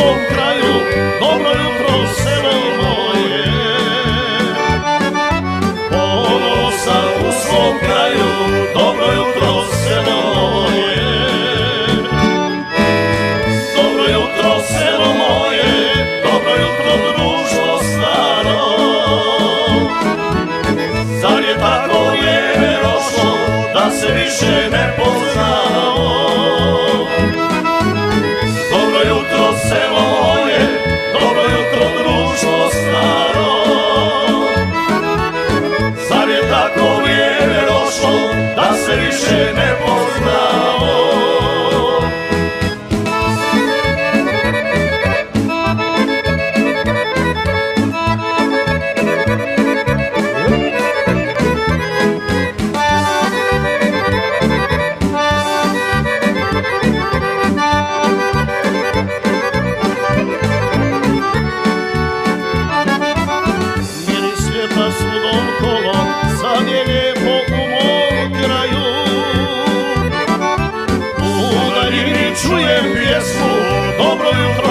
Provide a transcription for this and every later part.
svom kraju, dobro jutro selo moje. Ponosa u svom kraju, dobro jutro selo moje. Dobro jutro selo moje, dobro jutro društvo staro. Zar je tako vrijeme došlo da se više ne poznamo? Da daljini čujem pjesmu, dobro jutro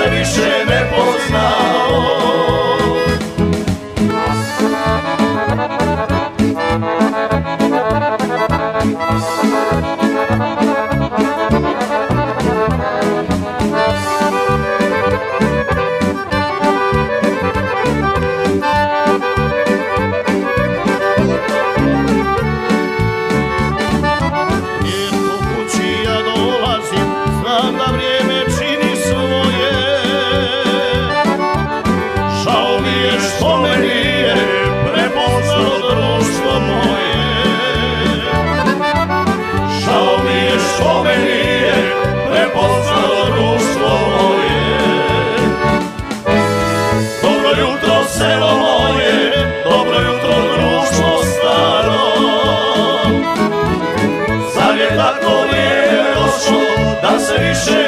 se više ne poznao Znam da vrijeme što me nije prepoznalo društvo moje. Dobro jutro se moje, dobro jutro društvo staro. Zar je tako nije da se više